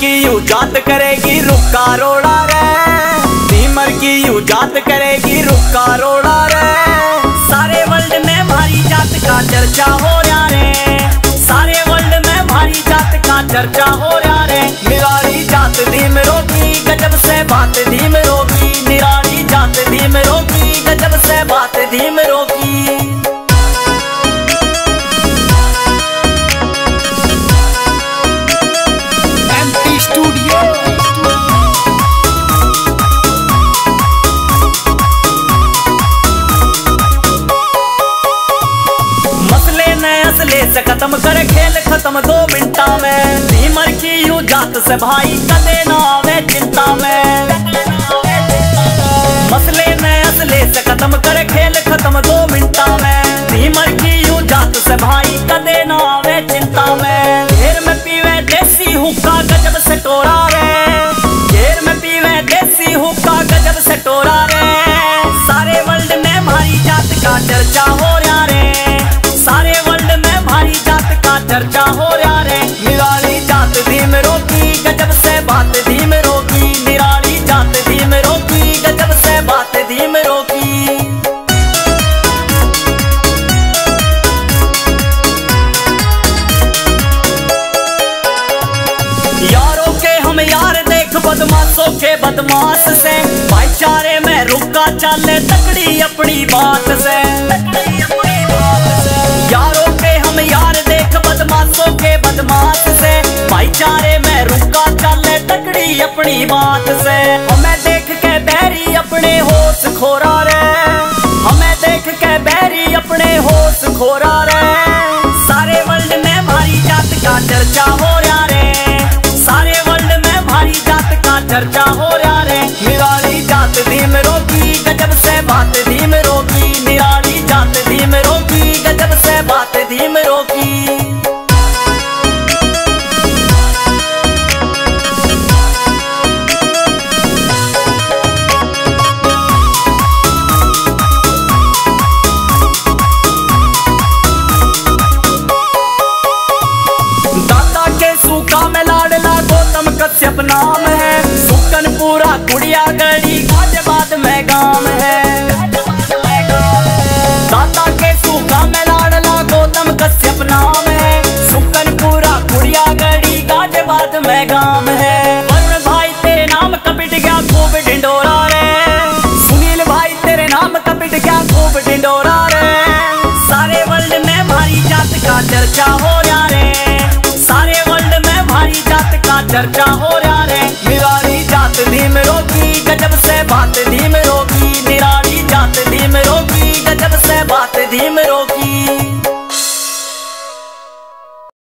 की यू जात करेगी रुका रोड़ा रे। भीमर की यू जात करेगी रुका रोड़ा रे। सारे वर्ल्ड में भारी जात का चर्चा हो रहा रे। सारे वर्ल्ड में भारी जात का चर्चा हो रहा रे। निराली जात धीम रोगी गजब से बात धीम रोगी निराली जात धीम रोगी गजब से बात धीम रोगी न असले से खत्म कर खेल खत्म दो मिनटा में। भीमर की यू जात से भाई, कदे ना आवे चिंता में। मसले में असले से खत्म कर खेल खत्म दो मिनटा में। भीमर की यू जात से भाई, कदे ना आवे चिंता में। का हो रहा रे निराली जात धीम रोकी गजब से बात धीम रोकी निराली जात धीम रोकी गजब से बात धीम रोकी यारों के हम यार देख बदमाशों के बदमाश से भाईचारे में रुका चाले तकड़ी अपनी बात अपनी बात से। हमें देख के बैरी अपने होश खोरा रे। हमें देख के बैरी अपने होश खोरा रे। सारे वर्ल्ड में भारी जात का चर्चा हो रहा रे। सारे वर्ल्ड में भारी जात का चर्चा हो रहा रे। निराली जात धीम रोगी गजब से बात धीम का चर्चा हो रहा रे। सारे वर्ल्ड में भारी जात का चर्चा हो रहा रे। मेरा जात भी मेरो की गजब से बात